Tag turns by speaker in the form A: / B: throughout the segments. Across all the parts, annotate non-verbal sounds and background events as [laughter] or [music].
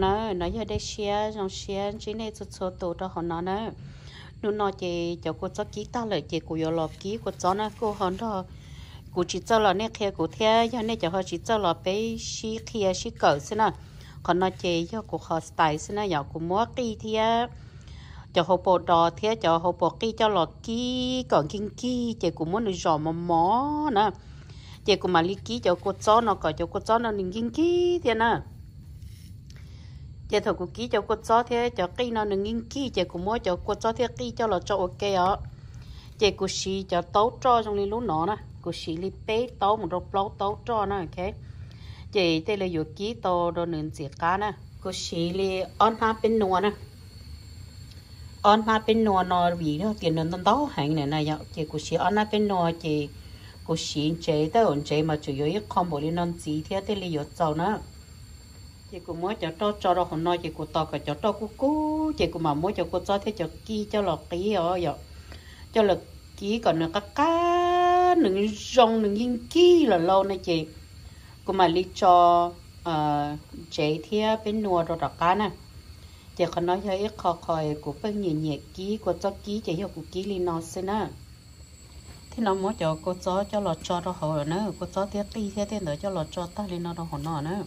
A: nó nó giờ đây xe trong xe chỉ này cho số tổ cho họ nó nó. Nó nói chị cho cô cho ký ta lại chị cô yêu lọ ký cô cho nó, cô hơn đó. Cô chỉ cho là nè kia cô theo giờ nè cho họ chỉ cho là bé xí kia xí cỡ xin nè còn nói chị cho cô họ style xin nè giờ cô mua ký theo cho họ bỏ đò theo cho họ bỏ ký cho lọ ký, còn kinh ký, chị cô muốn được rõ mà mỏ nè. Chị cô mà lý ký cho cô cho nó, có cho cô cho nó nên kinh ký thế nè chị thầu của ký cho cô cho thế, cho cây nó nên nghiên ký chị của mua cho cô cho thế, ký cho là cho ok ạ chị của xì cho tấu cho trong lý lúc nó nè, của xì li bé tấu, một đôi plau tấu cho nè, ok. Chị đây là dù ký to đồ nền gì cá nè, của xì li on ha bên nua nè. On ha bên nua nó vì nó tiền nó tấu hàng này này chị của xì on ha bên nua chị của xì chế tới ổn chế mà chủ yếu ít không bỏ đi non gì thế đây là dù giàu nữa chị cũng mới cho cho cho đó hôm nay chị cũng tao cả cho cho cô cô chị cũng mà mới cho cô cho thế cho ký cho lọ kí ở giờ. Cho lọ kí còn nữa các cá đừng rong đừng yên kí là lâu này chị. Cũng mà lý cho ờ, chế thế bên nua rồi đó cá nè. Chị còn nói cho ít khó khỏi của bên nhẹ nhẹ kí của cho kí chị hiểu của kí li nó xin nè thế nó mới cho cô cho cho lọ cho đó hồi nữa, cô cho thế ký thế thế nữa cho lọ cho ta li nó đó hồi nọ nữa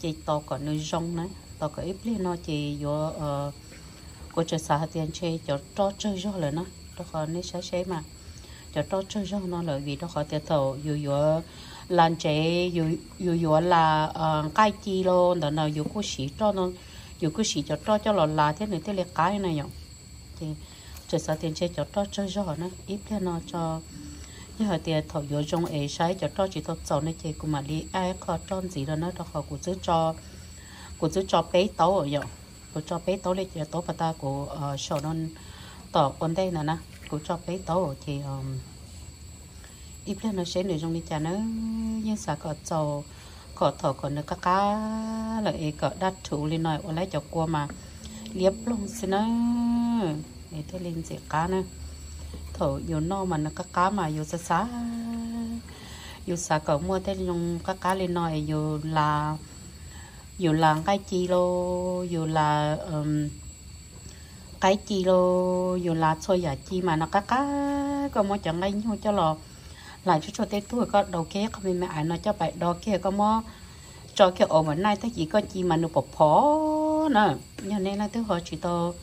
A: chị to có nơi rong này, to có ít lên nó, chị vô ờ, cô chơi xã tiền chơi cho cho chơi cho là nó đó có nơi sẽ sẽ mà. Cho cho chơi cho nó lợi vì đó có tiền thầu dù dù ờ, làm chế dù dù dù là ờ, cái chi luôn đó nào dù cô sĩ cho nó, dù cô sĩ cho cho cho là là thế này thế này cái này nhở. Thì chơi xã tiền chơi cho cho chơi cho nó, ít lên nó cho như hồi tiền thầu vô trong ấy sai cho cho chỉ thầu giàu này chị cũng mà đi ai khó tròn gì đó nó đó họ cũng giữ cho cũng giữ cho bé tấu ở vậy cũng cho bé tấu lên cho tấu bà ta của ờ, sổ non tỏ con đây nè nè cũng cho bé tấu thì ờ, ít lên nó sẽ nội dung đi chả nó như sao có giàu có thầu còn nó cá cá là ấy có đắt thủ lên nói ở lại cho qua mà. Liếp luôn xin nó để thế lên dễ cá nữa thổ yêu no mà nó cá cá mà yêu xa sa. Yêu xa cỡ mua thế nhưng cá cá lên nói yêu là yêu là cái chi lô yêu là um, cái chi lô yêu là soi giả chi mà nó cá cá. Có mua chẳng ngay nhau cho lò lại cho cho tết tuổi có đầu kia không biết mẹ ai nói cho bạn đó kia có mua cho kia ôm ở nay thế chỉ có chi mà nó bọc phó nè cho nên là thứ họ chỉ tôi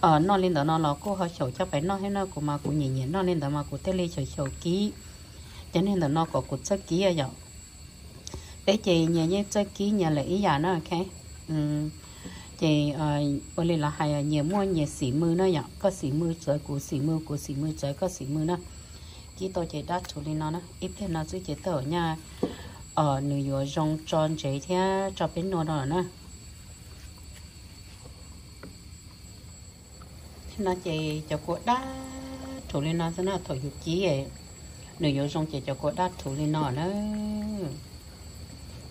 A: Ờ, ở nó lên đó nó nó cô họ chầu cho phải nó hay nó của mà của nhỉ nhỉ nó lên đó mà của tê lê chầu chầu ký. Cho nên là nó có cũng chất ký ở dọ để chị nhà nhé chất ký nhà là ý giả nó, ok? Ừ. Chị ở bây đây là hay ờ, nhiều mua nhiều xỉ mưa nó vậy có xỉ mưa trời, của xỉ mưa của xỉ mưa trời, có xỉ mưa nó. Ký tôi chị đã 处理 nó nó ít thêm nó giữ chị tờ nha ở nữ yếu rong tròn chị theo cho bên nó đó nữa nó chỉ cho cô đã thủ lên nó sẽ nó thổi dục chí ấy nếu như trong chỉ cho cô đã thủ lên nó nữa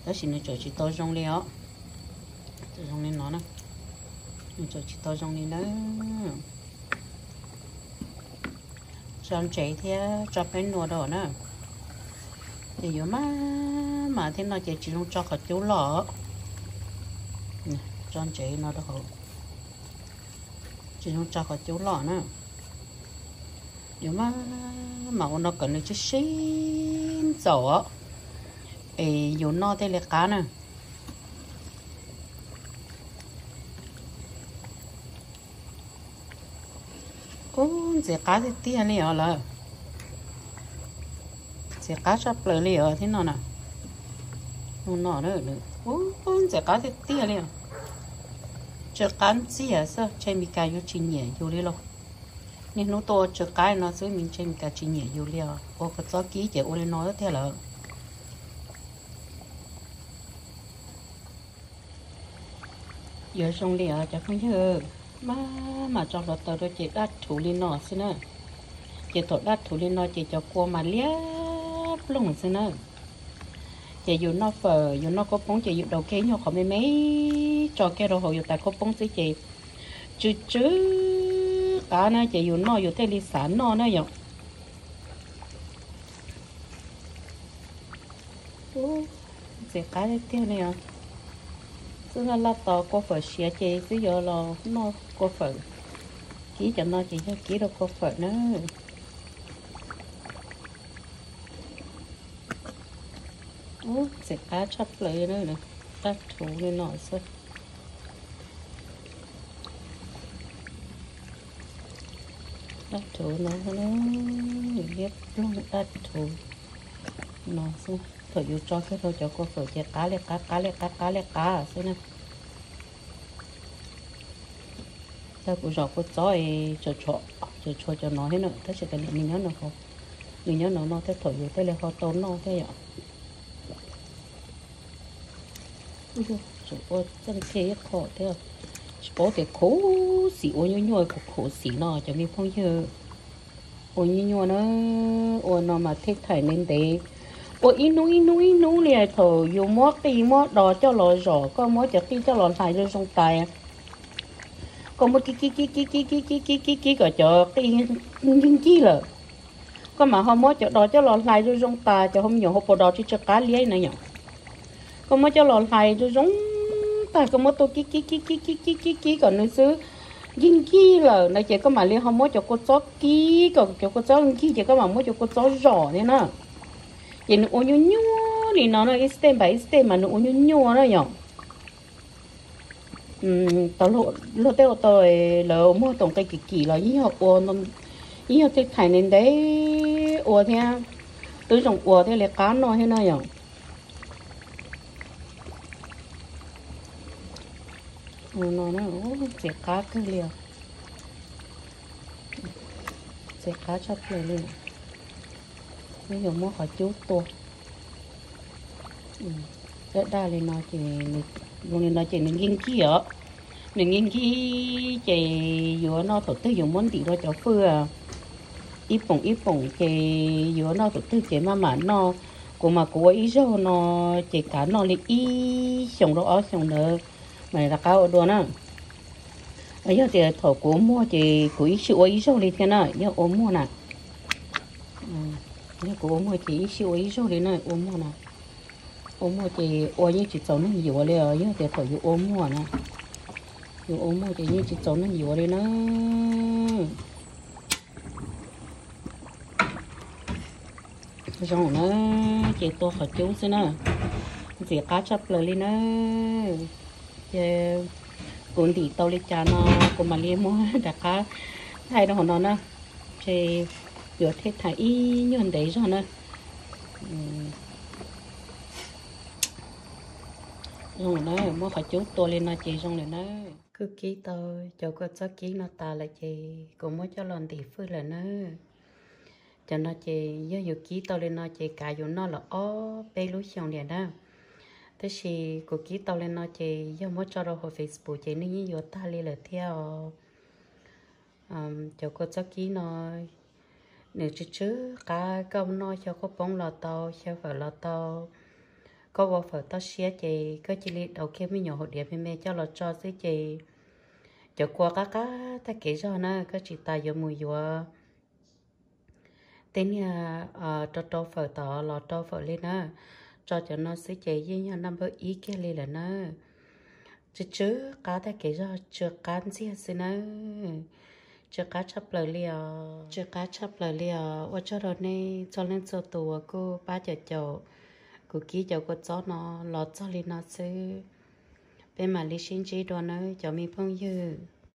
A: đó xin nó cho chị tôi trong liao tôi trong lên nó nè nó cho chị tôi trong lên nữa trong chạy theo, cho bên nua đó. Nữa thì dù mà mà thế nó chỉ chỉ trong cho cả chú lọ. Trong chạy nó đó chỉ không cho có chỗ lọ nữa. Nếu mà mà nó cần được chút xin dầu á ê dù nó thế là cá nè. Ô dễ cá thì tiền này ở là dễ cá sắp lỡ này ở thế nào nè. Nó nọ nữa ô dễ cá thì tiền này chợ cán gì à sơ chơi mì cà yo chín nhẹ yo li lo nên nó to chợ cái nó dưới mình chơi mì cà chín nhẹ yo li à. Ô cái gió ký chỉ ô, lên nói thế là giờ xong li à chắc không nhớ mà mà cho nó tao đó chỉ đắt thủ li nó xin nữa chỉ thổi đắt thủ li nó chỉ cho cô mà liếp luôn xin nữa chị dù nó phở dù nó có bóng chị dù đầu kế nhau khỏi mấy mấy cho cái đồ hồ dù ta có bông sĩ chị. Chứ chứ cá na chị yêu nó yêu thế li sản nó nó yêu ô chị cá đấy tiêu này à? Xưa là lát tàu có phải xé chị cứ giờ là nó có phải ký cho nó chị cho ký đâu có phải nữa. Ủa, sẽ cá chấp lấy nữa nè. Tắt thủ lên nọ sao 나토나는 cho 나토 나서 더 유저게 더 저거 cá 까레 cá cá 까 cá 까 쓰는 ta cũng rõ cô chói cho cho cho cho cho nó hết nữa ta sẽ cần mình nhớ nó không mình nhớ nó nó thế thổi vô thế là họ tốn nó thế ạ chỗ cô chân thế khổ thế ạ bỏ cái khổ xì ôi nhô nhô khổ khổ xì nó cho mình phong nhớ ôi nhô nhô nó ôi nó mà thích thải nên đấy ôi inu inu inu liền thở dù mót đi mót đó cho lò rõ có mót chặt tì cho lò thải rồi trong tài có một kí kí kí kí kí kí kí kí kí kí gọi cho cái những chi là có mà họ mót cho đó cho lò thải rồi trong tay cho hôm nhiều họ bỏ đó cho cá liếc này nhở có mót cho lò thải rồi trong tay có mất tôi ký ký ký ký ký ký ký cái còn nơi xứ. Những ký là nó chỉ có mà liên hôm mót cho cô chó kí còn cho cô chó ký chỉ có mà mót cho cô chó rõ thế nào. Chỉ nó ôn nhu nhu thì nó nó stem by stem mà nó ôn nhu nhu nó nhở. Um tao lộ lộ tao tao lỡ mua tổng cái kỳ kỳ là như học ôn nó như học thì thay nên đấy ôn thế à. tôi trồng ôn thế là cá nó thế nào nhở. Nó nó sẽ cá cái liền sẽ cá chắp lại liền bây giờ mua khỏi chú to rất ừ. đa lên nó chỉ luôn lên nó chỉ nên nghiên kia nên nghiên kia chỉ vừa nó tổ tư dùng món gì đó cho phưa à. ít bổng ít bổng chỉ vừa nó tổ tư chỉ mà mà nó. Của mà của ý rồi nó chỉ cả nó lên ý, xong đó, xong nữa này là cao đua nữa ấy giờ thì thổ cố mua thì cố ý chịu ấy rồi đi thế nào nhớ ốm mua nè ừ, nhớ cố mua thì chỉ chịu ấy rồi đi này, ốm mua nè ốm mua thì ôi như chỉ cháu nó nhiều rồi nhớ thì thổ yêu ốm mua nè yêu ốm mua thì như chỉ cháu nó nhiều rồi nữa xong nó chị tôi khỏi chú xin nè chỉ cá chấp lời lên nữa giờ cũng đi tàu lên cha nó cũng mà liên mua [laughs] đã cá. Thay đó nó nó thì vừa thế thay y như đấy rồi nó ừ. rồi nó mua phải chú tôi lên nó chơi xong rồi nó cứ ký tôi cho có cho ký nó ta là chị cũng muốn cho lần thì phơi là nó cho nó chị do dù ký tôi lên nó chị, cả dù nó là ó bê lúa xong liền đó thế thì cô ký tao lên nó chị giờ mới cho đâu hồi facebook chị nên như vừa ta lên là theo. Um, cho cô cho ký nó. Nếu chứ chứ cả công nó cho có bóng lò tao cho vợ lò tao có vợ phải tao xé chị có chỉ li đầu kia mới nhỏ hột điểm mẹ mẹ cho lò cho xí chị. Cho qua cá cá ta kể cho nó có chỉ ta giờ mùi vừa tên nhà ờ cho cho phải tao lò cho phải lên á cho cho nó sẽ chạy với nhau. Năm bữa ý kia lên là nó. Chứ chứ, cá ta kể cho, chưa cán gì xin nó chưa cá chấp lời liều chưa cá chấp lời liều và cho rồi này cho lên số tuổi à, cô ba chờ chờ cô ký chậu, cô cho nó, lọt cho lên nó sư bên mà lý sinh chỉ đồ nó cho mình phong dư.